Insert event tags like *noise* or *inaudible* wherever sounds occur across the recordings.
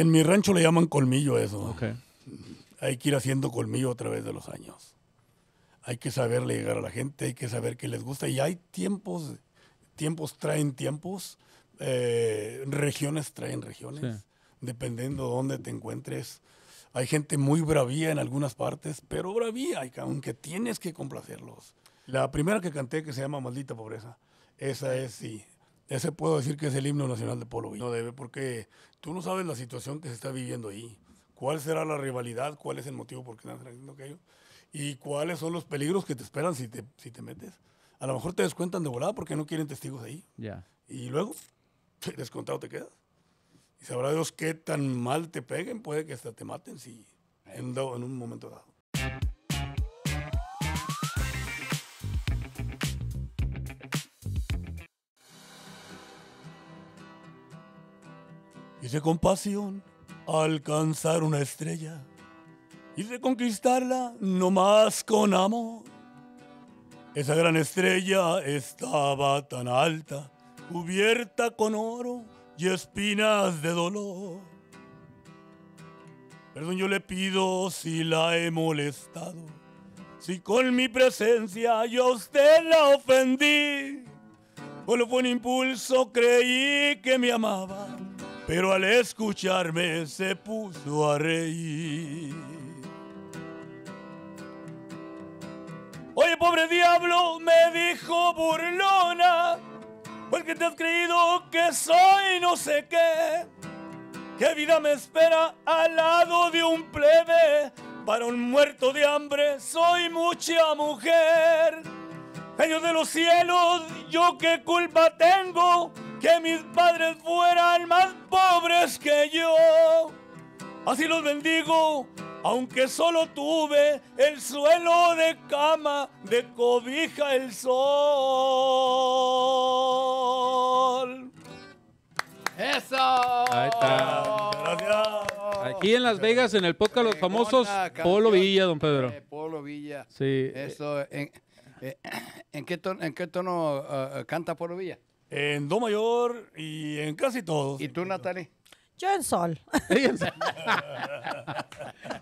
En mi rancho le llaman colmillo eso. Ok. Hay que ir haciendo colmillo a través de los años. Hay que saberle llegar a la gente, hay que saber qué les gusta. Y hay tiempos, tiempos traen tiempos, eh, regiones traen regiones, Sí. dependiendo de dónde te encuentres. Hay gente muy bravía en algunas partes, pero bravía, aunque tienes que complacerlos. La primera que canté, que se llama Maldita Pobreza, esa es, sí, ese puedo decir que es el himno nacional de Polo. No debe, porque tú no sabes la situación que se está viviendo ahí. ¿Cuál será la rivalidad? ¿Cuál es el motivo por qué están haciendo aquello? ¿Y cuáles son los peligros que te esperan si te, si te metes? A lo mejor te descuentan de volada porque no quieren testigos ahí. Ya. Y luego, *laughs* descontado te quedas. Y sabrá Dios qué tan mal te peguen, puede que hasta te maten si en un momento dado. Hice con pasión alcanzar una estrella. Hice conquistarla no más con amor. Esa gran estrella estaba tan alta, cubierta con oro y espinas de dolor. Perdón yo le pido si la he molestado, si con mi presencia yo a usted la ofendí. Solo fue un impulso, creí que me amaba, pero al escucharme se puso a reír. Oye, pobre diablo, me dijo burlona, porque te has creído que soy no sé qué. ¿Qué vida me espera al lado de un plebe? Para un muerto de hambre soy mucha mujer. Ellos de los cielos, yo qué culpa tengo que mis padres fueran más pobres que yo. Así los bendigo, aunque solo tuve el suelo de cama, de cobija el sol. ¡Eso! Ahí está. Gracias. Aquí en Las Vegas, en el podcast Los Famosos. Polo Villa, don Pedro. Eh, Polo Villa. Sí. Eso, en, eh, ¿en qué tono, en qué tono eh, canta Polo Villa? En Do mayor y en casi todos. ¿Y tú, Natalie? Yo *laughs* en sol.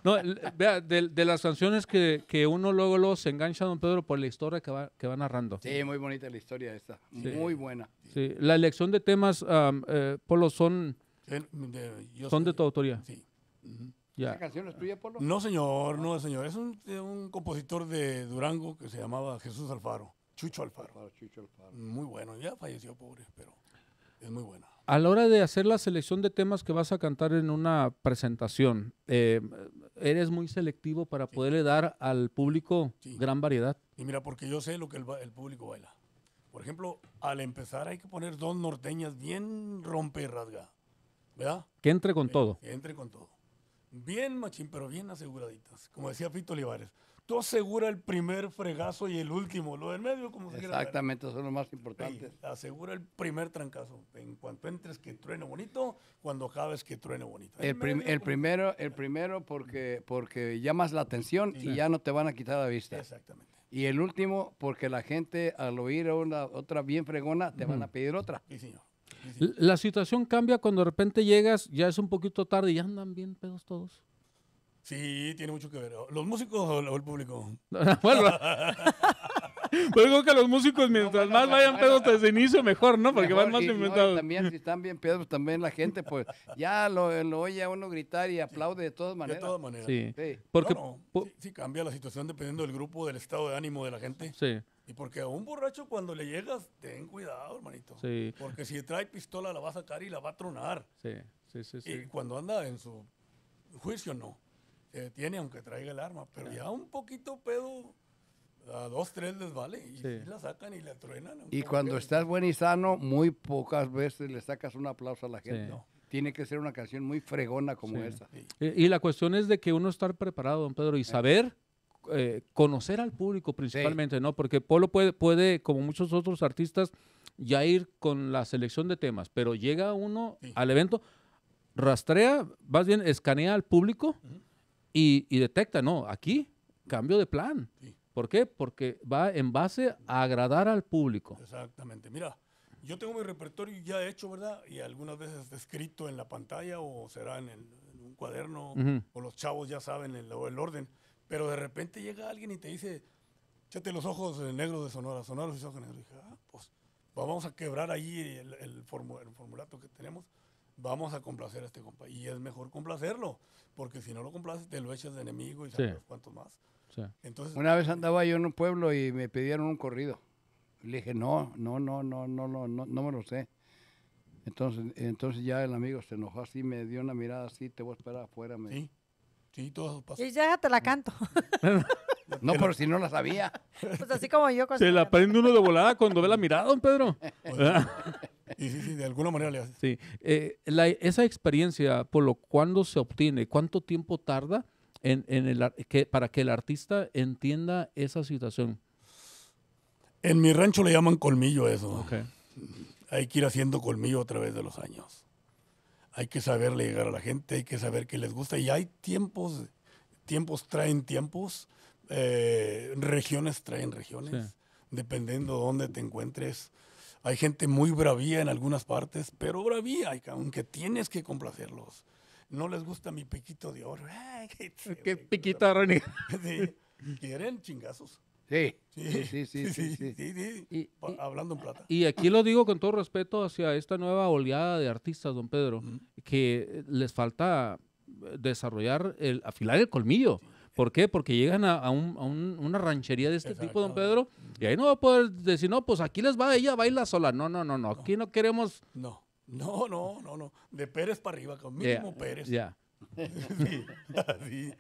No, vea, de, de las canciones que, que uno luego, luego se engancha, don Pedro, por la historia que va, que va narrando. Sí, muy bonita la historia esta. Muy buena. Sí, La elección de temas, eh, Polo, son, de- yo son soy- de tu autoría. Sí. ¿Esa canción es tuya, Polo? No, señor, no, señor. Es un compositor de Durango que se llamaba Jesús Alfaro. Chucho Alfaro. Chucho Alfaro. Muy bueno. Ya falleció, pobre, pero es muy buena. A la hora de hacer la selección de temas que vas a cantar en una presentación, eh, ¿eres muy selectivo para poderle dar al público Sí. gran variedad? Y mira, porque yo sé lo que el, público baila. Por ejemplo, al empezar hay que poner dos norteñas bien rompe y rasga. ¿Verdad? Que entre con todo. Que entre con todo. Bien machín, pero bien aseguraditas. Como decía Fito Olivares. Tú asegura el primer fregazo y el último. Lo del medio, como se quiera. Exactamente, son los más Sí, importantes. asegura el primer trancazo. En cuanto entres que truene bonito, cuando acabes que truene bonito. El, En prim- medio, el como- primero, el primero porque, porque llamas la atención y ya no te van a quitar la vista. Exactamente. Y el último porque la gente al oír a una, otra bien fregona te van a pedir otra. Sí, señor. Sí, La situación cambia cuando de repente llegas, ya es un poquito tarde y ya andan bien pedos todos. Sí, tiene mucho que ver. ¿Los músicos o el público? bueno, *laughs* pues digo que los músicos, mientras más vayan pedos desde el inicio, mejor, ¿no? Porque Mejor, van más y- no, también si están bien pedos, también la gente pues ya lo, lo oye a uno gritar y aplaude de todas De maneras. todas maneras. Sí. Sí. Porque, No, no, po- sí, sí cambia la situación dependiendo del grupo, del estado de ánimo de la gente. sí, Y porque a un borracho cuando le llegas, ten cuidado, hermanito. sí, Porque si trae pistola la va a sacar y la va a tronar. sí, sí, sí, sí. Y cuando anda en su juicio, no. Se detiene aunque traiga el arma. Pero ya un poquito pedo, a dos, tres les vale. Y Sí. la sacan y la truenan. Y cuando estás buen y sano, muy pocas veces le sacas un aplauso a la gente. Sí. No. Tiene que ser una canción muy fregona como Sí. esa. Y, y la cuestión es de que uno estar preparado, don Pedro, y saber eh, conocer al público principalmente, ¿no? Porque Polo puede, puede, como muchos otros artistas, ya ir con la selección de temas, pero llega uno Sí. al evento, rastrea, más bien escanea al público y, y detecta, no, aquí cambio de plan. Sí. ¿Por qué? Porque va en base a agradar al público. Exactamente. Mira, Yo tengo mi repertorio ya hecho, ¿verdad? Y algunas veces escrito en la pantalla o será en, el- en un cuaderno Ujú. o los chavos ya saben el, el orden. Pero de repente llega alguien y te dice, échate los ojos negros de Sonora, Sonora los ojos negros. Y dije, ah, pues vamos a quebrar ahí el, el formulato que tenemos. Vamos a complacer a este compa. Y es mejor complacerlo, porque si no lo complaces, te lo echas de enemigo y Sí. sabes cuántos más. Sí. Entonces, Una vez andaba yo en un pueblo y me pidieron un corrido. Le dije, no, no, no, no, no, no, no, no me lo sé. Entonces, entonces ya el amigo se enojó así, me dio una mirada así, te voy a esperar afuera. me sí, sí, todo eso pasa. Y ya te la canto. *laughs* No, pero si no la sabía. *laughs* Pues así como yo con Se la prende uno de volada cuando ve la mirada, don Pedro. *laughs* Y sí, sí, de alguna manera le haces. Sí. Eh, la- esa experiencia, Polo, ¿cuándo se obtiene? ¿Cuánto tiempo tarda en, en el, ar- que, para que el artista entienda esa situación? En mi rancho le llaman colmillo eso. Ok. Hay que ir haciendo colmillo a través de los años. Hay que saberle llegar a la gente, hay que saber qué les gusta. Y hay tiempos, tiempos traen tiempos, eh, regiones traen regiones, Sí. dependiendo de dónde te encuentres. Hay gente muy bravía en algunas partes, pero bravía, aunque tienes que complacerlos. No les gusta mi piquito de oro. Ay, qué *laughs* Qué piquita, Rani. *laughs* Sí, Quieren chingazos. Sí, Sí, sí, sí, sí, sí. sí, sí. Y- Pa- y- Hablando en plata. Y aquí lo digo con todo respeto hacia esta nueva oleada de artistas, don Pedro, que les falta desarrollar, el, afilar el colmillo. ¿Por qué? Porque llegan a, a un- a un- una ranchería de este tipo, don Pedro, y ahí no va a poder decir, no, pues aquí les va, ella baila sola. No, no, no, no, aquí no queremos... No, no, no, no, no. De Pérez para arriba, con mínimo Pérez. Ya. *laughs* Sí, así.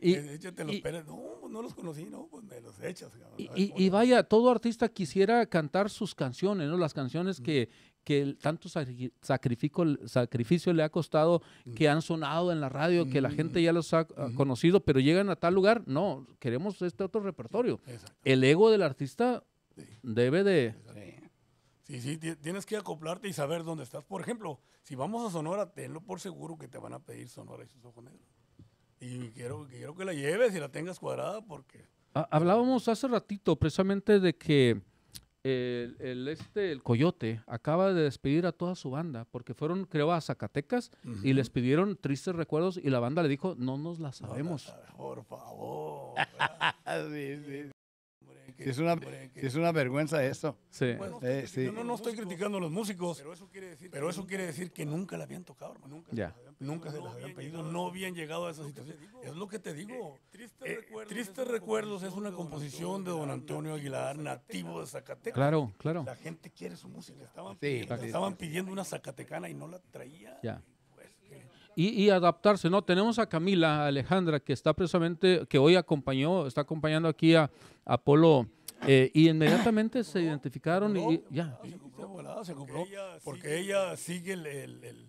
Y- Eh, Échate los y- Pérez. No, pues no los conocí, no, pues me los echas. cabrón. Y, ver vaya, todo artista quisiera cantar sus canciones, ¿no? Las canciones que, que tanto sacri- sacrificio, sacrificio le ha costado, que han sonado en la radio, que la gente ya los ha conocido, pero llegan a tal lugar, no, queremos este otro repertorio. El ego del artista Sí. debe de... Sí. Sí, sí, ti- tienes que acoplarte y saber dónde estás. Por ejemplo, si vamos a Sonora, tenlo por seguro que te van a pedir Sonora y sus ojos negros. Y quiero, quiero que la lleves y la tengas cuadrada porque... Ha- Hablábamos hace ratito precisamente de que el, el, este, el Coyote acaba de despedir a toda su banda porque fueron, creo, a Zacatecas y les pidieron tristes recuerdos y la banda le dijo, no nos la sabemos. Por favor. *laughs* Sí, sí. Hombre, que- Sí, es, una, hombre, que- sí, es una vergüenza eso. Sí. Bueno, Eh, sí. yo no, no estoy criticando a los músicos, pero eso quiere decir, pero eso quiere decir que nunca la habían tocado, hermano. Nunca, Ya. se las habían- nunca se las habían pedido, no habían llegado a esa situación. Es lo que te digo. Eh, Tristes Recuerdos es una composición de don Antonio Aguilar, nativo de Zacatecas. Claro, claro. La gente quiere su música. Estaban, Sí, pidiendo, sí, estaban pidiendo una zacatecana y no la traía. Ya. Y, y adaptarse, ¿no? Tenemos a Camila Alejandra, que está precisamente, que hoy acompañó, está acompañando aquí a Apolo, eh, y inmediatamente se identificaron y, y ya. De volada se compró. Porque ella sigue el, el- el-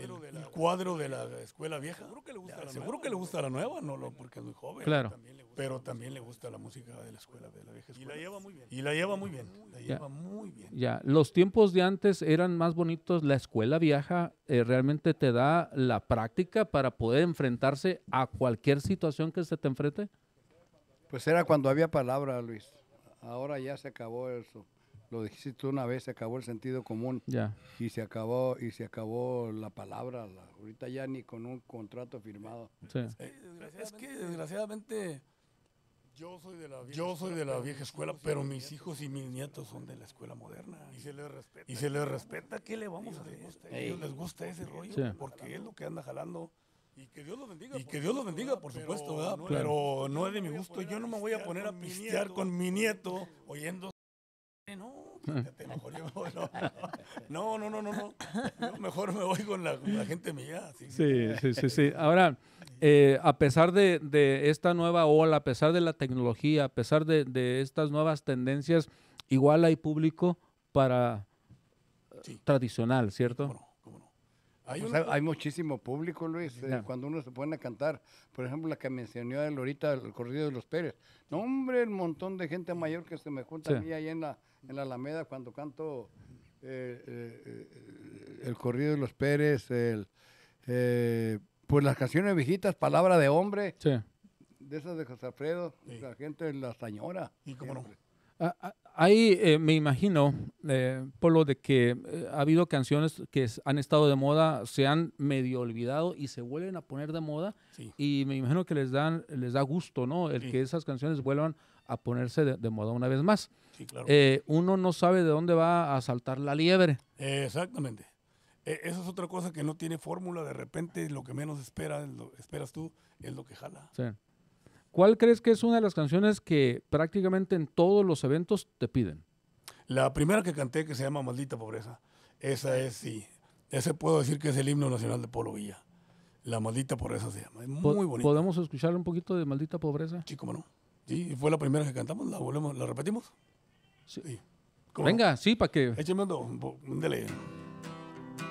el- el cuadro de la escuela vieja. Seguro que le gusta, la, seguro que le gusta la nueva, no lo, porque es muy joven. Claro. Pero también le gusta la música de la escuela, de la vieja escuela. Y la lleva muy bien. Y la lleva muy bien. La Ya. lleva muy bien. Ya, los tiempos de antes eran más bonitos. La escuela vieja eh, realmente te da la práctica para poder enfrentarse a cualquier situación que se te enfrente. Pues era cuando había palabra, Luis. Ahora ya se acabó eso. Lo dijiste tú una vez, se acabó el sentido común Ya, y se acabó y se acabó la palabra. la- ahorita ya ni con un contrato firmado. sí. Es que desgraciadamente yo soy de la vieja, yo soy de la vieja escuela, pero mis hijos y mis nietos son de la escuela moderna. Y se les respeta. Y se les respeta, ¿qué le vamos a hacer? A ellos les gusta ese rollo, Sí. porque es lo que anda jalando. Y que Dios los bendiga. Y que Dios los bendiga, por supuesto, ¿verdad? Pero no es de mi gusto. Yo no me voy a poner a pistear con mi nieto oyendo. No, fíjate, mejor yo me voy, no, no, no, no, no, no. Yo mejor me voy con la, con la gente mía. sí. Sí, sí, sí, sí. Ahora, eh, a pesar de, de esta nueva ola, a pesar de la tecnología, a pesar de, de estas nuevas tendencias, igual hay público para Sí. tradicional, ¿cierto? ¿Cómo no? ¿Cómo no? Hay O una- sea, hay muchísimo público, Luis, eh, cuando uno se pone a cantar. Por ejemplo, la que mencionó él ahorita, el corrido de los Pérez. No, hombre, el montón de gente mayor que se me junta a mí ahí en la, en la Alameda cuando canto eh, eh, el corrido de los Pérez, el, eh, pues las canciones viejitas, Palabra de Hombre, Sí. de esas de José Alfredo, Sí. la gente, la señora. Y cómo no. Ah, ah, Ahí eh, me imagino, eh, Polo, de que eh, ha habido canciones que han estado de moda, se han medio olvidado y se vuelven a poner de moda. Sí. Y me imagino que les, dan, les da gusto, ¿no? El Sí. que esas canciones vuelvan a ponerse de, de moda una vez más. Sí, claro. Eh, uno no sabe de dónde va a saltar la liebre. Eh, exactamente. Eh, esa es otra cosa que no tiene fórmula. De repente, lo que menos espera, lo- esperas tú, es lo que jala. Sí. ¿Cuál crees que es una de las canciones que prácticamente en todos los eventos te piden? La primera que canté, que se llama Maldita Pobreza, esa es, sí. Ese puedo decir que es el himno nacional de Polo Villa. La Maldita Pobreza se llama. Es muy bonita. ¿Podemos escuchar un poquito de Maldita Pobreza? Sí, cómo no. Sí, fue la primera que cantamos. ¿La volvemos, la repetimos? Sí. Venga, sí, para que... Échame un do- un po- dele.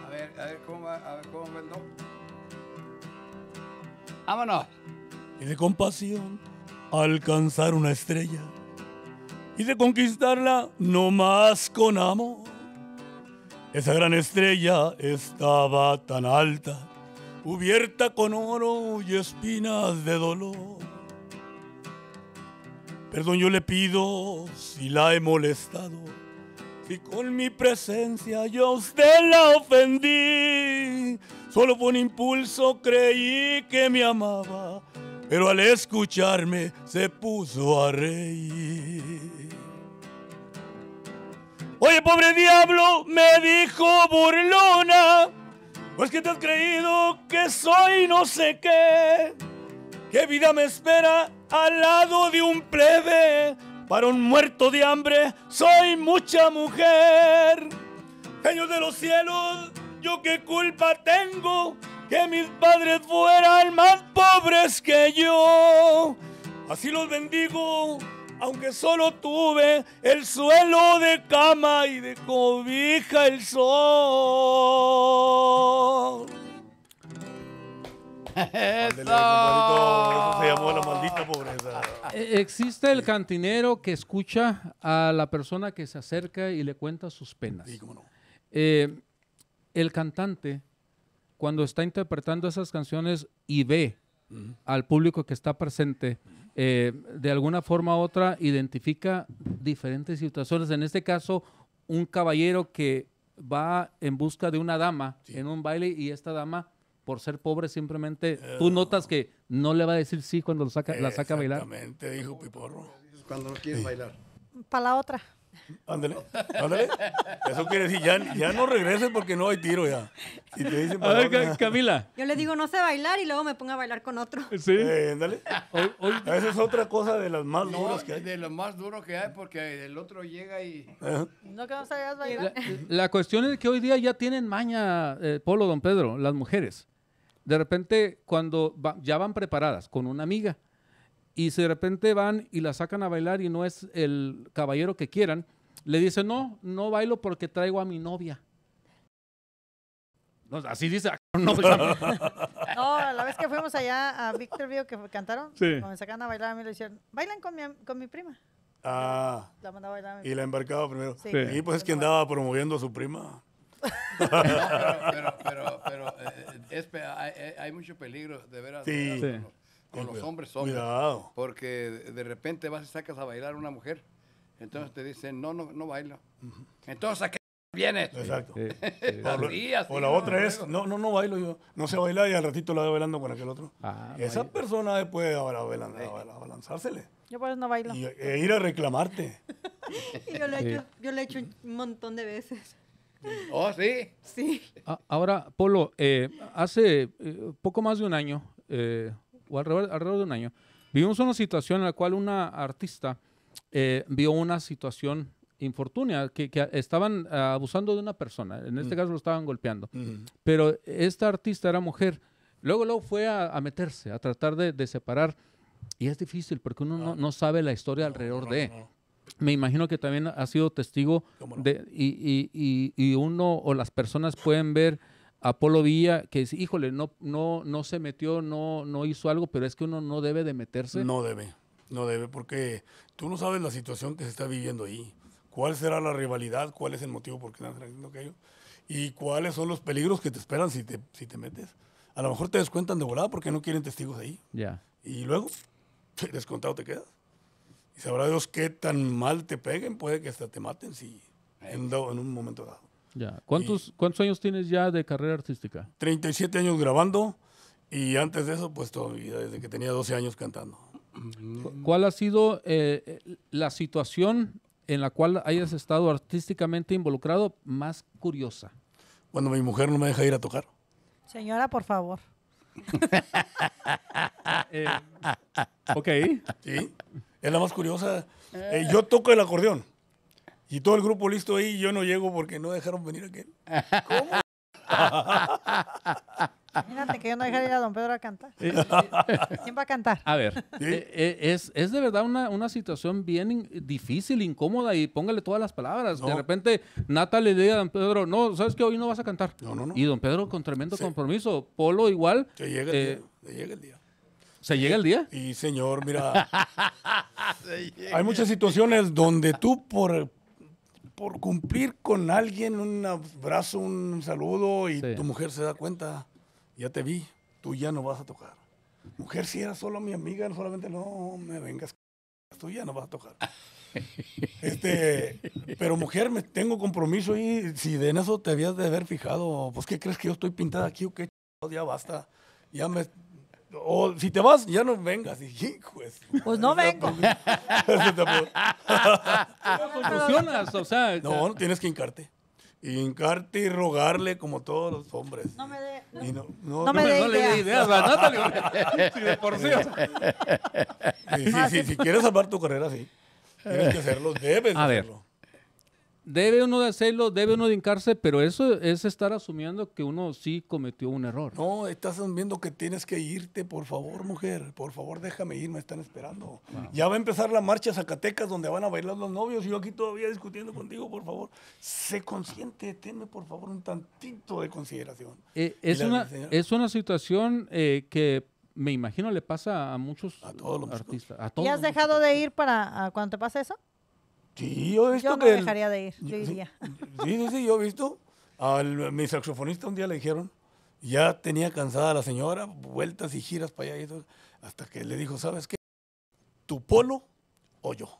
A ver, a ver cómo va, a ver cómo va el do. Vámonos. y de compasión alcanzar una estrella y de conquistarla no más con amor. Esa gran estrella estaba tan alta, cubierta con oro y espinas de dolor. Perdón yo le pido si la he molestado, si con mi presencia yo a usted la ofendí. Solo por un impulso creí que me amaba, pero al escucharme se puso a reír. Oye, pobre diablo, me dijo burlona, pues que te has creído que soy no sé qué. ¿Qué vida me espera al lado de un plebe? Para un muerto de hambre soy mucha mujer. Señor de los cielos, yo qué culpa tengo que mis padres fueran más pobres que yo. Así los bendigo, aunque solo tuve el suelo de cama y de cobija el sol. Eso. Eso se llamó la maldita pobreza. Eh, Existe el cantinero que escucha a la persona que se acerca y le cuenta sus penas. Sí, cómo no. Eh, el cantante, cuando está interpretando esas canciones y ve al público que está presente, eh, de alguna forma u otra identifica diferentes situaciones. En este caso, un caballero que va en busca de una dama en un baile y esta dama, por ser pobre, simplemente tú notas que no le va a decir sí cuando lo saca, la saca a bailar. Exactamente, dijo Piporro. Cuando no quieres bailar. Para la otra. Ándale, ándale. Eso quiere decir, ya, ya no regreses porque no hay tiro ya. Si te dicen A ver, Camila. Yo le digo no sé bailar y luego me pongo a bailar con otro. Sí. eh, ándale. Hoy- hoy- Esa es otra cosa de las más No, duras que hay. de lo más duro que hay porque el otro llega y... Ajá. ¿No que no sabías La, bailar? la cuestión es que hoy día ya tienen maña, eh, Polo, don Pedro, las mujeres. De repente, cuando va- ya van preparadas con una amiga y si de repente van y la sacan a bailar y no es el caballero que quieran, le dicen, no, no bailo porque traigo a mi novia. No, así dice. no, pues, *laughs* No, la vez que fuimos allá a Victorville que cantaron, Sí. cuando me sacan a bailar a mí le dijeron, bailan con mi, am- con mi prima. Ah, La mandaba a bailar a mi y la embarcaba primero. Sí. Sí. Sí, pues es que andaba promoviendo a su prima. No, pero, pero, pero, pero, eh, es hay, mucho peligro, de veras, de Sí. veras, Sí. con, los, con los Cuidado. hombres hombres. Cuidado. Porque de- repente vas y sacas a bailar a una mujer, entonces te dicen, no, no, no bailo. Entonces, ¿a qué vienes? Exacto. Sí, sí. *laughs* O, la- o no, otra es, no, no, no bailo yo. No sé bailar y al ratito la veo bailando con aquel otro. Ah, no Esa hay- persona puede ahora abalanzársele Yo por eso no bailo. y e ir a reclamarte. Y *laughs* yo lo he Sí. hecho, yo lo he hecho un montón de veces. Oh, sí. Sí. A- Ahora, Polo, eh, hace eh, poco más de un año, eh, o alrededor, alrededor de un año, vivimos una situación en la cual una artista eh, vio una situación infortunia, que, que estaban abusando de una persona, en este caso lo estaban golpeando, pero esta artista era mujer, luego, luego fue a, a meterse, a tratar de, de separar, y es difícil porque uno no, no sabe la historia alrededor no, de... Me imagino que también ha sido testigo ¿Cómo no? de, y, y- y- y uno o las personas pueden ver a Polo Villa que dice, híjole, no, no, no se metió, no, no hizo algo, pero es que uno no debe de meterse. No debe, no debe, porque tú no sabes la situación que se está viviendo ahí. ¿Cuál será la rivalidad? ¿Cuál es el motivo por qué están haciendo aquello? ¿Y cuáles son los peligros que te esperan si te, si te metes? A lo mejor te descuentan de volada porque no quieren testigos ahí. Ya. Y luego, *laughs* descontado te quedas. Y sabrá Dios qué tan mal te peguen, puede que hasta te maten si en, un momento dado. Ya. ¿Cuántos, ¿Cuántos años tienes ya de carrera artística? 37 años grabando y antes de eso, pues toda mi vida, desde que tenía 12 años cantando. Cu- ¿Cuál ha sido eh, la situación en la cual hayas estado artísticamente involucrado más curiosa? Cuando mi mujer no me deja ir a tocar. Señora, por favor. *laughs* Eh, ok. ¿Sí? Es la más curiosa. Eh, yo toco el acordeón. Y todo el grupo listo ahí, y yo no llego porque no dejaron venir a aquel. Imagínate que yo no dejaría ir a don Pedro a cantar. ¿Quién va a cantar? A ver, Sí. eh, eh, es, es de verdad una, una situación bien in- difícil, incómoda y póngale todas las palabras. De repente Nata le diga a don Pedro, no, ¿sabes que Hoy no vas a cantar. No, no, no. Y don Pedro con tremendo Sí. compromiso. Polo igual. Se llega el eh, día. Se llega el día. ¿Se llega el día? Y señor, mira, *laughs* hay muchas situaciones donde tú por, por cumplir con alguien un abrazo, un saludo y Sí. tu mujer se da cuenta, ya te vi, tú ya no vas a tocar. Mujer, si eras solo mi amiga, solamente no me vengas, tú ya no vas a tocar. *laughs* Este, pero mujer, me tengo compromiso y si de en eso te habías de haber fijado, pues ¿qué crees que yo estoy pintada aquí o qué? Ya basta, ya me... O si te vas, ya no vengas. Y, su Pues no vengo. Solucionas, *laughs* o sea, No, no, tienes que hincarte. Hincarte y rogarle como todos los hombres. No me dé. No, no, No me dé no le dé idea. ideas a Natalie. Sí, de por sí, o sea. Sí, sí, sí, si quieres salvar tu carrera, sí. Tienes que hacerlo, debes ver. Debe uno de hacerlo, debe uno de hincarse, pero eso es estar asumiendo que uno sí cometió un error. No, estás viendo que tienes que irte, por favor, mujer. Por favor, déjame ir, me están esperando. Ya va a empezar la marcha a Zacatecas donde van a bailar los novios y yo aquí todavía discutiendo contigo, por favor. Sé consciente, tenme por favor un tantito de consideración. Eh, es, la una, es una situación eh, que me imagino le pasa a muchos A todos los artistas. A ¿Y has los dejado de ir para a cuando te pase eso? Sí, yo he visto Yo no que... el- dejaría de ir, yo Sí, iría. Sí, sí, sí, yo he visto. Al, mi saxofonista un día le dijeron, ya tenía cansada la señora, vueltas y giras para allá y todo, hasta que le dijo, ¿sabes qué? ¿Tu polo o yo?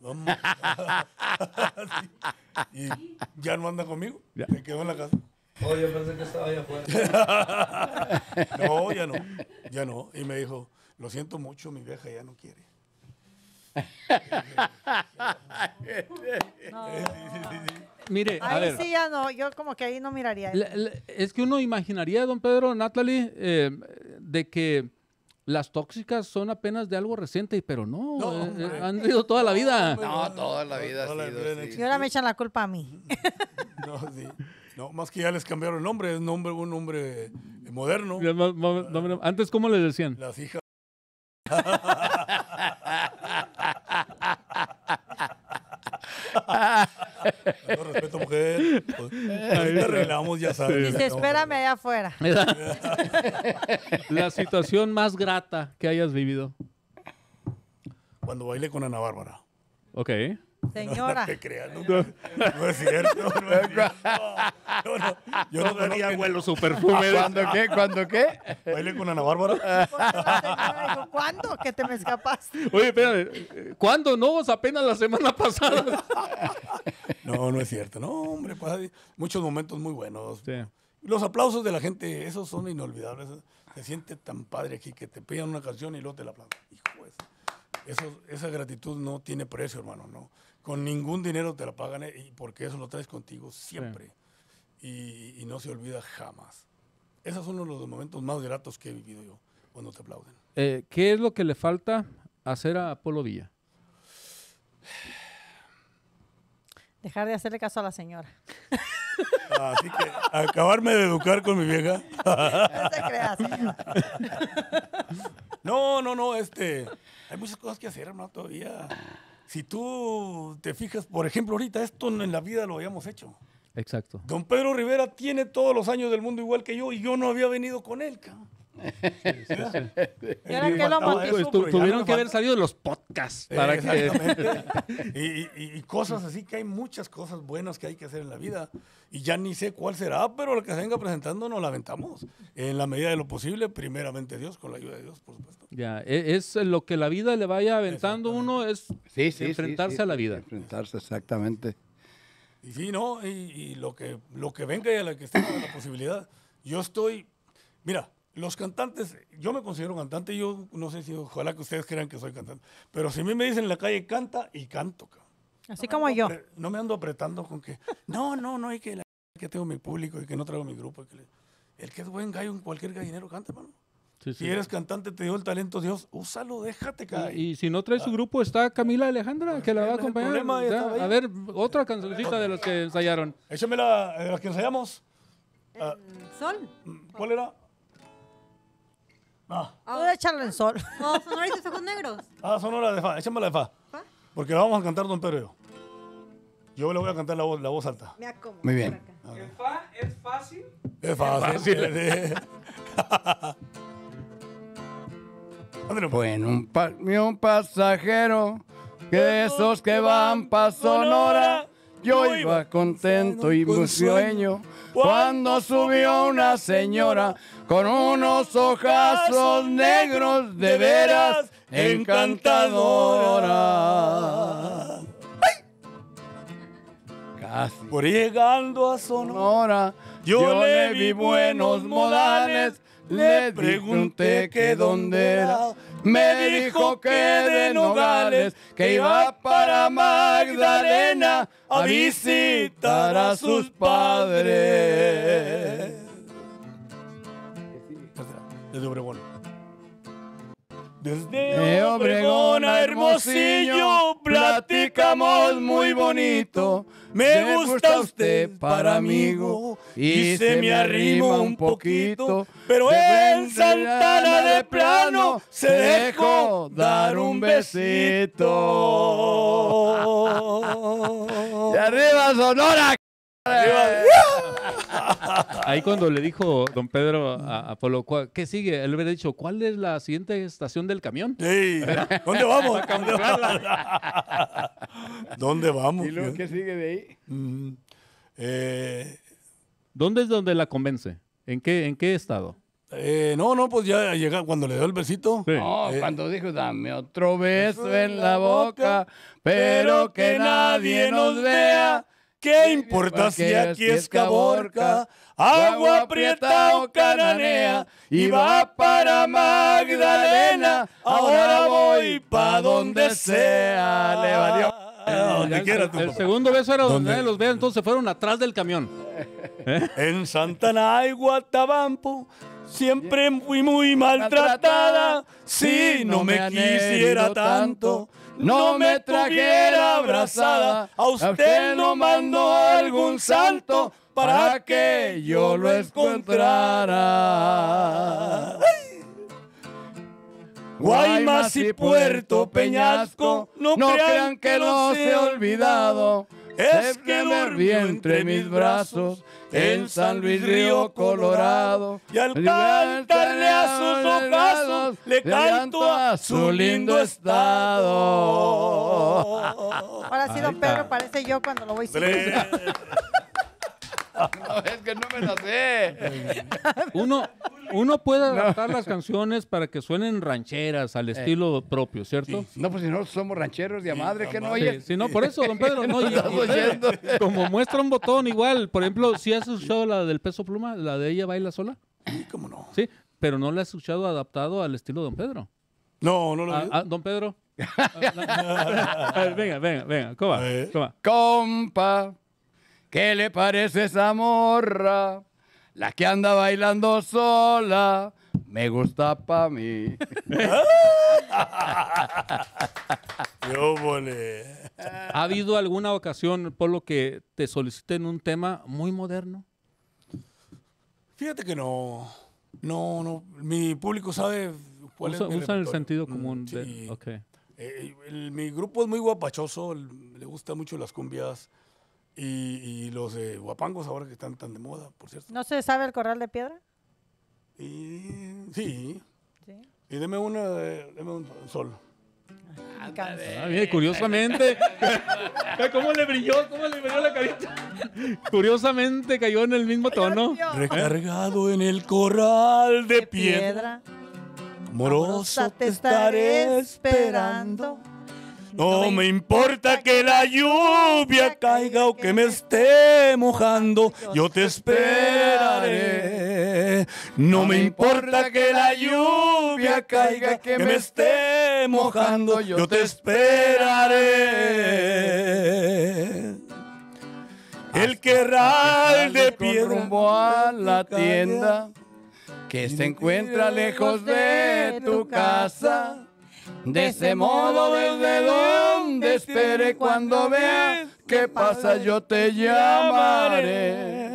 Vamos. *laughs* Sí. Y ya no anda conmigo, Ya. se quedó en la casa. Oye, pensé que estaba allá afuera. *laughs* no, ya no, ya no. Y me dijo, lo siento mucho, mi vieja ya no quiere. Mire, a Ahí ver, sí ya no, yo como que ahí no miraría. la- la- es que uno imaginaría, don Pedro, Natalie, eh, de que las tóxicas son apenas de algo reciente, pero no, No, eh, hombre. eh, han sido toda la vida. No, toda la vida ha Toda la sido vida han así. Y ahora me echan la culpa a mí. *laughs* No, sí. No, más que ya les cambiaron el nombre, es nombre, un nombre eh, moderno. Ma- ma- Antes, ¿cómo les decían? Las hijas. *laughs* *laughs* Con respeto, mujer. Pues, arreglamos, ya sabes. Dice, espérame allá afuera. La situación más grata que hayas vivido. Cuando bailé con Ana Bárbara. Ok. Señora. No te creas, no, no es cierto. No es cierto. No, no, yo no conozco- huelo su perfume. ¿Cuándo qué? ¿Cuándo qué? Bailé con Ana Bárbara. Dijo, ¿cuándo? Que te me escapaste. Oye, espérame, ¿cuándo no? O sea, apenas la semana pasada. No, no es cierto. No, hombre, pues, hay muchos momentos muy buenos. Sí. Los aplausos de la gente, esos son inolvidables. Se siente tan padre aquí que te pidan una canción y luego te la aplauden. Hijo, eso, eso- esa gratitud no tiene precio, hermano. No. Con ningún dinero te la pagan eh, y porque eso lo traes contigo siempre. Y, y no se olvida jamás. Esos son uno de los momentos más gratos que he vivido yo, cuando te aplauden. Eh, ¿Qué es lo que le falta hacer a Polo Villa? Dejar de hacerle caso a la señora. *laughs* Así que acabarme de educar con mi vieja. No se crea, señora. *laughs* No, no, no, este, hay muchas cosas que hacer, hermano, todavía. Si tú te fijas, por ejemplo, ahorita esto en la vida lo habíamos hecho. Exacto. Don Pedro Rivera tiene todos los años del mundo igual que yo y yo no había venido con él, cabrón. *laughs* ¿Y ahora qué lo Pues tu- ya tuvieron que haber salido los podcasts para que... Exactamente. *laughs* y, y- y cosas así que hay muchas cosas buenas que hay que hacer en la vida. Y ya ni sé cuál será, pero lo que se venga presentando nos la aventamos. En la medida de lo posible, primeramente Dios, con la ayuda de Dios, por supuesto. Ya, e- es lo que la vida le vaya aventando uno, es Sí, sí, sí, enfrentarse sí, a la sí, vida. Enfrentarse, exactamente. Y sí, ¿no? Y, y lo, que, lo que venga y a la que esté la posibilidad. Yo estoy. Mira, los cantantes, yo me considero cantante, yo no sé si ojalá que ustedes crean que soy cantante, pero si a mí me dicen en la calle canta y canto, cabrón. Así No como yo. No me ando apretando con que, no, no, no, hay que, la- que tengo mi público y que no traigo mi grupo. y que le- el que es buen gallo en cualquier gallinero canta, hermano. Sí, Si sí. eres cantante, te dio el talento Dios, úsalo, déjate caer. Y si no trae su grupo, está Camila Alejandra, que la va a acompañar. problema, ya a ver, otra cancioncita de las que ensayaron. Échame la, de las que ensayamos. Ah. Sol. ¿Cuál era? Ah, Tú échalo en sol. O Sonora y sus ojos negros. *laughs* ah, sonora de fa, échame la de fa. ¿Fa? Porque la vamos a cantar don Pedro y yo. Yo le voy a cantar la voz, la voz alta. Me acomodo Muy por bien. acá. ¿El fa es fácil? Es fácil. sí. *laughs* Ándale, pues. Fue en un, pa- un pasajero que de esos que van pa' Sonora. Yo iba contento y muy sueño cuando subió una señora con unos ojazos negros de veras encantadora. Casi. Por llegando a Sonora. Sonora, yo, le vi buenos modales, le pregunté que dónde era, me dijo que de Nogales, que iba para Magdalena a visitar a sus padres. Desde Obregón. Desde De Obregón a Hermosillo platicamos muy bonito. Me gusta usted para amigo y se me arrima un poquito. Pero en Santana de plano se dejó dar un besito. *laughs* Y arriba Sonora. *laughs* *laughs* Ahí cuando le dijo don Pedro a, a Polo, "¿Cuál- ¿qué sigue? Él hubiera dicho, ¿cuál es la siguiente estación del camión? Ey, *laughs* ¿Dónde vamos? *laughs* ¿Dónde vamos? ¿Y luego qué sigue de ahí? Mm, eh, ¿Dónde es donde la convence? ¿En qué, en qué estado? eh, no, no, pues ya llega cuando le dio el besito. Sí. No, Eh, cuando dijo, dame otro beso en la boca, pero que nadie nos vea. ¿Qué importa si aquí es Caborca? Agua prieta o cananea y va para Magdalena. Ahora voy pa' donde sea. Le valió. A donde quiera el, el segundo beso era donde los vea, entonces fueron atrás del camión. *laughs* En Santana y Guatabampo siempre fui muy maltratada. Si no me quisiera tanto, no me trajera abrazada. A usted no mandó algún santo para que yo lo encontrara. Guaymas y Puerto Peñasco, no, crean que los he olvidado. Es que me vi entre mis brazos en San Luis Río Colorado. Y al cantarle a sus ojazos, le canto a su lindo estado. Ahora sí, don Pedro parece yo cuando lo voy siguiendo. *laughs* No, es que no me la sé. Uno, uno puede adaptar las canciones para que suenen rancheras al estilo propio, ¿cierto? No, pues si no somos rancheros de a madre, que no. Sí, oyes. sí, no, por eso, don Pedro, no, *laughs* oyendo. como muestra un botón igual, por ejemplo, si has escuchado la del peso pluma, la de ella baila sola, Sí, cómo no. sí, pero no la has escuchado adaptado al estilo de don Pedro. No, no lo Ah, ah, don Pedro. A *laughs* ver, venga, venga, venga, ¿cómo va? A ver. ¿Cómo va? Compa, ¿qué le parece esa morra? La que anda bailando sola, me gusta pa' mí. *laughs* Yo volé. ¿Ha habido alguna ocasión, por lo que te soliciten un tema muy moderno? Fíjate que no. No, no. Mi público sabe cuál Usa- es mi usan el sentido Mm, común. de- sí. ok. Eh, el- mi grupo es muy guapachoso, el- le gustan mucho las cumbias y, y los de guapangos ahora que están tan de moda, por cierto. ¿No se sabe el corral de piedra? Y Sí. Sí. Y deme una, de- deme un sol. Ah, mire, curiosamente. *laughs* ¿Cómo le brilló? ¿Cómo le brilló la carita? Curiosamente cayó en el mismo tono. Recargado en el corral de De piedra, piedra. amoroso te estaré esperando. No me importa que la lluvia caiga o que me esté mojando, yo te esperaré. No me importa que la lluvia caiga, que me esté mojando, yo te esperaré. El querral de piedra rumbo a la tienda que se encuentra lejos de tu casa. De ese modo, desde donde espere cuando vea qué pasa, yo te llamaré.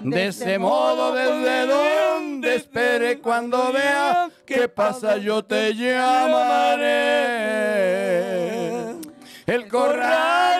De ese modo, desde donde espere cuando vea qué pasa, yo te llamaré. El corral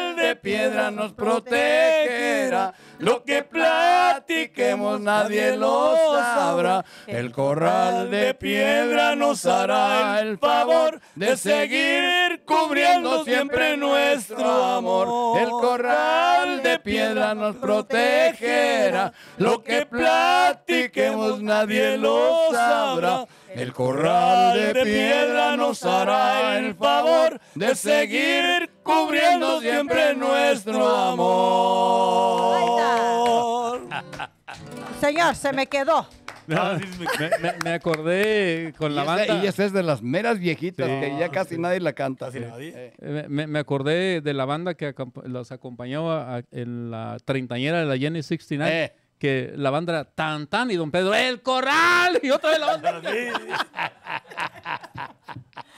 piedra nos protegerá. Lo que platiquemos nadie lo sabrá. El corral de piedra nos hará el favor de seguir cubriendo siempre nuestro amor. El corral de piedra nos protegerá. Lo que platiquemos nadie lo sabrá. El corral de piedra nos hará el favor de seguir cubriendo siempre nuestro amor. Señor, se me quedó. me, me- me acordé con la esa, banda. y esa es de las meras viejitas Sí. que ya casi nadie la canta. Casi nadie. Eh, Me, me acordé de la banda que los acompañaba en la treintañera de la Jenny 69. Eh. Que la banda era tan tan y don Pedro, ¡el corral! Y otra vez la banda.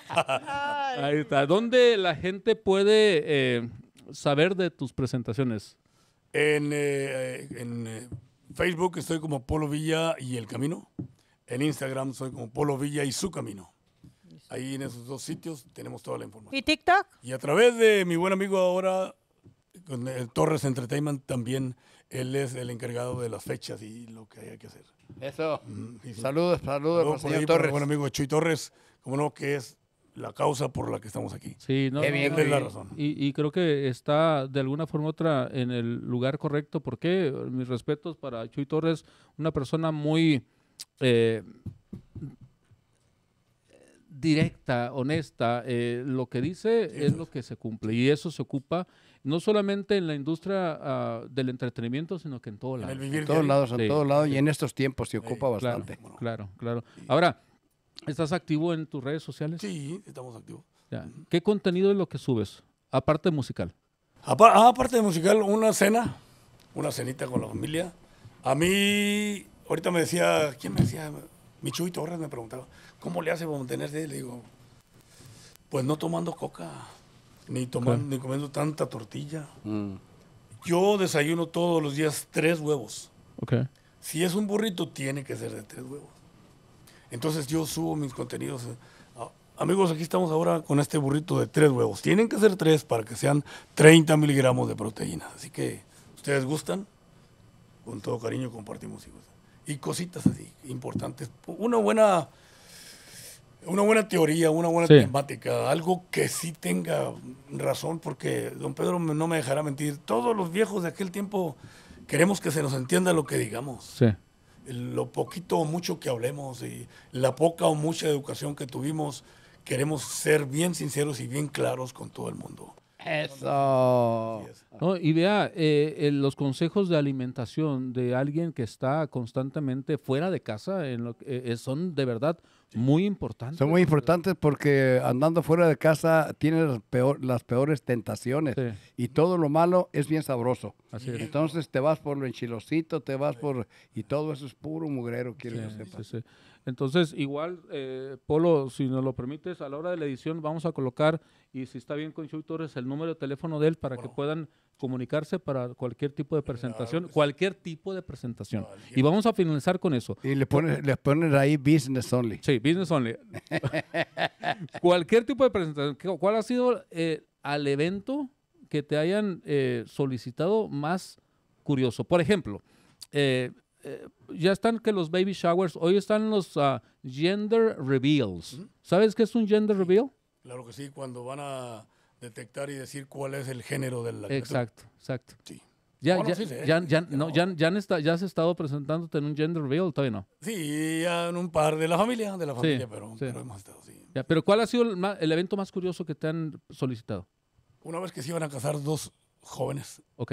*laughs* Ahí está. ¿Dónde la gente puede eh, saber de tus presentaciones? En, eh, en eh, Facebook estoy como Polo Villa y El Camino. En Instagram soy como Polo Villa y Su Camino. Ahí en esos dos sitios tenemos toda la información. ¿Y TikTok? Y a través de mi buen amigo ahora, con el Torres Entertainment, también él es el encargado de las fechas y lo que haya que hacer. Eso. Mm, sí, sí. Saludos, saludos, Saludos al por señor ahí para Torres. mi buen amigo Chuy Torres, como no, que es la causa por la que estamos aquí. Sí, no, Qué no, bien, no, Él es la y- razón. Y, y creo que está de alguna forma u otra en el lugar correcto. ¿Por qué? Mis respetos para Chuy Torres, una persona muy eh, directa, honesta. eh, lo que dice es lo que se cumple y eso se ocupa no solamente en la industria ah, del entretenimiento, sino que en todo En lado. el vivir En todos lados, en Sí. todos lados. Y en estos tiempos se ocupa Claro, bastante. claro, claro. Ahora, ¿estás activo en tus redes sociales? Sí, estamos activos. Ya. ¿Qué contenido es lo que subes? Aparte musical. Ah, aparte de musical, una cena, una cenita con la familia. A mí, ahorita me decía, ¿quién me decía? Mi Chuy Torres me preguntaba, ¿cómo le hace para mantenerse? Le digo, pues no tomando coca, ni tomando, ni comiendo tanta tortilla. Mm. Yo desayuno todos los días tres huevos. Ok. Si es un burrito, tiene que ser de tres huevos. Entonces yo subo mis contenidos. ah, amigos, aquí estamos ahora con este burrito de tres huevos. Tienen que ser tres para que sean 30 miligramos de proteína. Así que, ¿ustedes gustan? Con todo cariño compartimos. Y cositas así, importantes. Una buena, una buena teoría, una buena Sí. temática, algo que sí tenga razón, porque don Pedro no me dejará mentir. Todos los viejos de aquel tiempo queremos que se nos entienda lo que digamos Sí. Lo poquito o mucho que hablemos y la poca o mucha educación que tuvimos, queremos ser bien sinceros y bien claros con todo el mundo. Eso. No, y vea, eh, eh, los consejos de alimentación de alguien que está constantemente fuera de casa en lo que- eh, son de verdad muy importantes. Son muy importantes porque andando fuera de casa tienes las, peor- las peores tentaciones Sí. y todo lo malo es bien sabroso. Así es. Entonces te vas por lo enchilosito, te vas por... Y todo eso es puro mugrero, quiero que Sí, sepas. sí, sí. Entonces, igual, eh, Polo, si nos lo permites, a la hora de la edición vamos a colocar, y si está bien con Chuy Torres, el número de teléfono de él para que puedan comunicarse para cualquier tipo de presentación, cualquier tipo de presentación. Y vamos a finalizar con eso. Y le pones, le pones ahí business only. Sí, business only. *laughs* Cualquier tipo de presentación. ¿Qué- ¿Cuál ha sido eh, al evento que te hayan eh, solicitado más curioso? Por ejemplo, eh, eh, ya están que los baby showers, hoy están los ah, gender reveals. ¿Sabes qué es un gender reveal? Claro que sí, cuando van a detectar y decir cuál es el género de la. Exacto, exacto. Sí. Ya, Bueno, ya, sí sé, ya, ya, no, ya, ya, ya has estado presentándote en un gender reveal, todavía no. Sí, ya en un par de la familia, de la Sí, familia, pero, sí. pero hemos estado, sí. Ya, pero ¿cuál ha sido el, el evento más curioso que te han solicitado? Una vez que se iban a casar dos jóvenes Ok.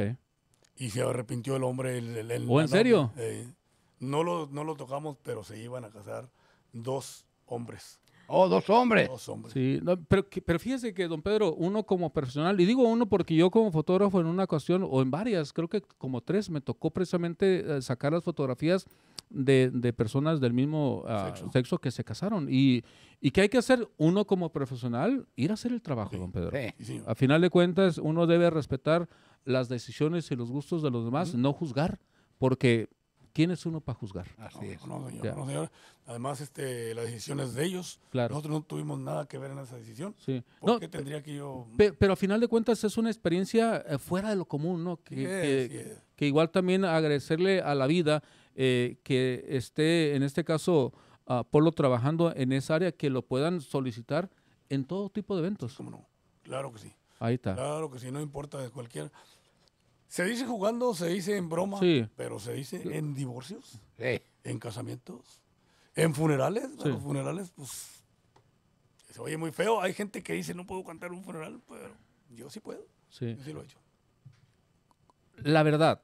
y se arrepintió el hombre. El, el- el- ¿Oh, en serio? eh, no, lo, no lo tocamos, pero se iban a casar dos hombres. Oh, dos hombres. Dos hombres. Sí, no, pero, pero fíjese que, don Pedro, uno como profesional, y digo uno porque yo como fotógrafo en una ocasión, o en varias, creo que como tres, me tocó precisamente eh, sacar las fotografías de, de personas del mismo ah, Sexo. sexo. que se casaron. Y, y que hay que hacer uno como profesional, ir a hacer el trabajo, Sí. don Pedro. Sí. A final de cuentas, uno debe respetar las decisiones y los gustos de los demás, no juzgar, porque ¿quién es uno para juzgar? Así es. No, no, señor, no, señor. Además, este, la decisión es de ellos. Claro. Nosotros no tuvimos nada que ver en esa decisión. Sí. ¿Por No, qué tendría que yo...? Pe- pero a final de cuentas es una experiencia eh, fuera de lo común, ¿no? Que, Sí, que- sí es. que igual también agradecerle a la vida eh, que esté, en este caso, a Polo trabajando en esa área, que lo puedan solicitar en todo tipo de eventos. ¿Cómo no? Claro que sí. Ahí está. Claro que sí, no importa de cualquier... Se dice jugando, se dice en broma, Sí. pero se dice en divorcios, Sí. en casamientos, en funerales. Sí. Los funerales, pues, se oye muy feo. Hay gente que dice, no puedo cantar un funeral, pero yo sí puedo. Sí. Yo sí lo he hecho. La verdad,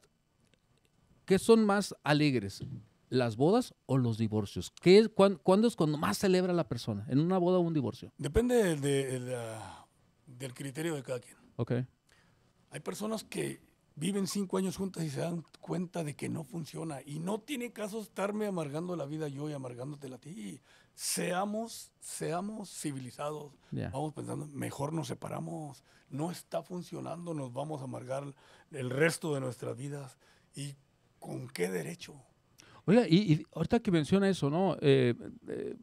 ¿qué son más alegres? ¿Las bodas o los divorcios? ¿Qué, cuán- ¿Cuándo es cuando más celebra la persona? ¿En una boda o un divorcio? Depende de- del criterio de cada quien. Ok. Hay personas que viven cinco años juntas y se dan cuenta de que no funciona. Y no tiene caso estarme amargando la vida yo y amargándotela a ti. Seamos, seamos civilizados. Ya. Vamos pensando, mejor nos separamos. No está funcionando, nos vamos a amargar el resto de nuestras vidas. ¿Y con qué derecho? Oiga, y, y ahorita que menciona eso, ¿no? Eh, eh,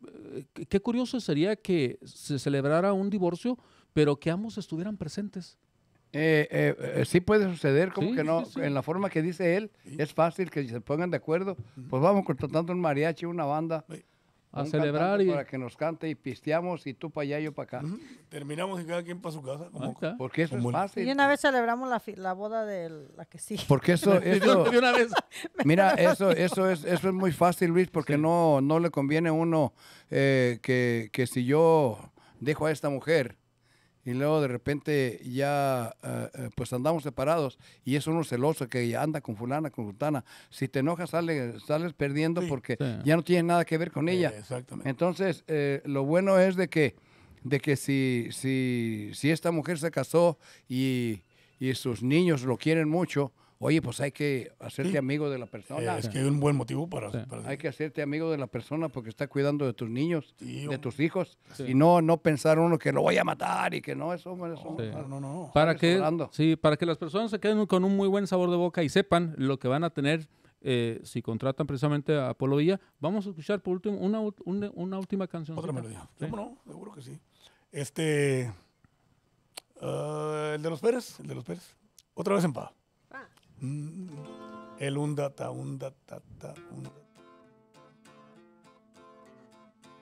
qué curioso sería que se celebrara un divorcio, pero que ambos estuvieran presentes. Eh, eh, eh, sí puede suceder, como Sí, que no, sí, sí. en la forma que dice él, Sí. es fácil que se pongan de acuerdo. Pues vamos contratando un mariachi, una banda. Sí. A un celebrar y... Para que nos cante y pisteamos y tú para allá, yo para acá. Ujú. Terminamos y cada quien para su casa. Como, está. Porque eso Como es fácil. Y una vez celebramos la, la boda de la que sí. Porque eso, *laughs* eso, *laughs* De una vez. *laughs* mira, eso, eso es, eso es muy fácil, Luis, porque no, no le conviene a uno eh, que, que si yo dejo a esta mujer y luego de repente ya eh, eh, pues andamos separados y es uno celoso que anda con fulana, con sultana. Si te enojas sale, sales perdiendo Sí. porque Sí. ya no tiene nada que ver con ella. Eh, exactamente. Entonces, eh, lo bueno es de que, de que si, si, si esta mujer se casó y, y sus niños lo quieren mucho, oye, pues hay que hacerte Sí. amigo de la Eh, persona. es que hay un buen motivo para... Sí. para- Hay que hacerte amigo de la persona porque está cuidando de tus niños, Sí, de tus hijos. Sí. Y no, no pensar uno que lo voy a matar y que no, eso, eso Sí. No, no, no. Para que, sí, para que las personas se queden con un muy buen sabor de boca y sepan lo que van a tener eh, si contratan precisamente a Polo Villa. Vamos a escuchar por último una, ult- una, una última canción. Otra melodía. Sí. ¿Cómo no? Seguro que sí. Este. ah, el de los Pérez. El de los Pérez. Otra vez en pa. Mm, el unda ta, unda ta, ta, unda.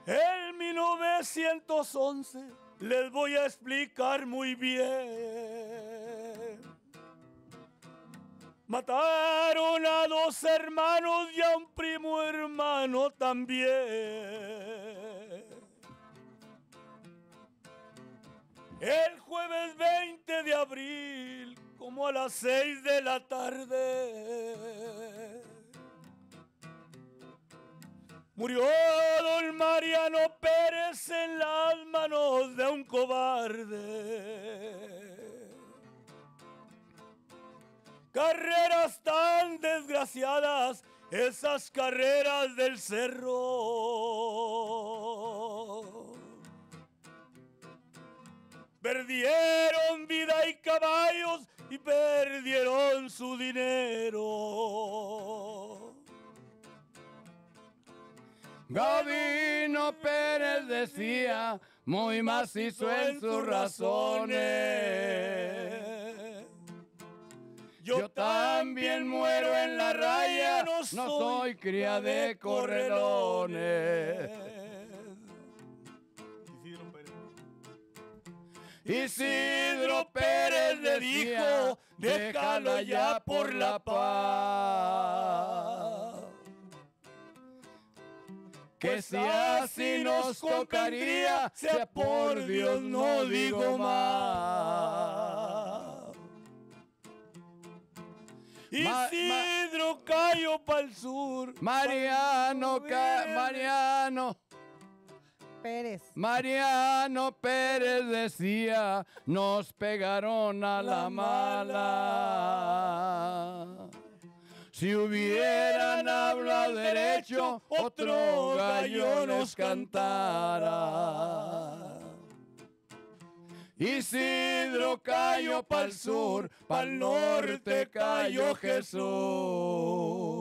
En 1911 les voy a explicar muy bien. Mataron a dos hermanos y a un primo hermano también. El jueves 20 de abril, como a las 6 de la tarde, murió don Mariano Pérez en las manos de un cobarde. Carreras tan desgraciadas, esas carreras del cerro. Perdieron vida y caballos y perdieron su dinero. Gabino Pérez decía, muy macizo en sus razones. Yo también muero en la raya, no soy, cría de correlones. Isidro Pérez le dijo, déjalo ya por la paz. Que si así nos tocaría, sea por Dios, no digo más. Isidro cayó pa'l sur. Mariano, Ca- Mariano, Pérez. Mariano Pérez decía, nos pegaron a la mala. Si hubieran hablado derecho, otro gallo nos cantara. Isidro cayó pa'l sur, pa'l norte cayó Jesús.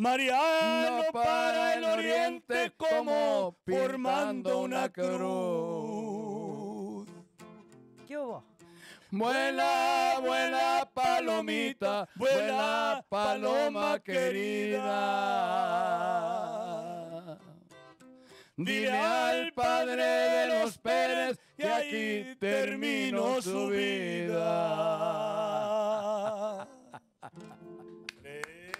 Mariano No para el oriente como formando una cruz. ¿Qué hubo? Vuela, vuela palomita, vuela paloma querida. Dile al padre de los Pérez que aquí terminó su vida.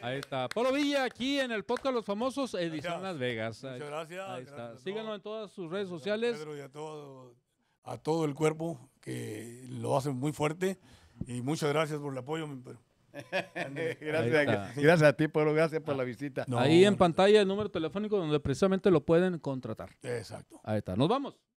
Ahí está. Polo Villa, aquí en el podcast Los Famosos, edición Gracias. Las Vegas. Muchas gracias, Ahí está. gracias a Síganlo en todas sus redes sociales. Pedro y a todo, a todo el cuerpo que lo hace muy fuerte. Y muchas gracias por el apoyo. mi *laughs* Gracias, gracias a ti, Pablo, gracias por la visita. No, Ahí en pantalla el número telefónico donde precisamente lo pueden contratar. Exacto. Ahí está. Nos vamos.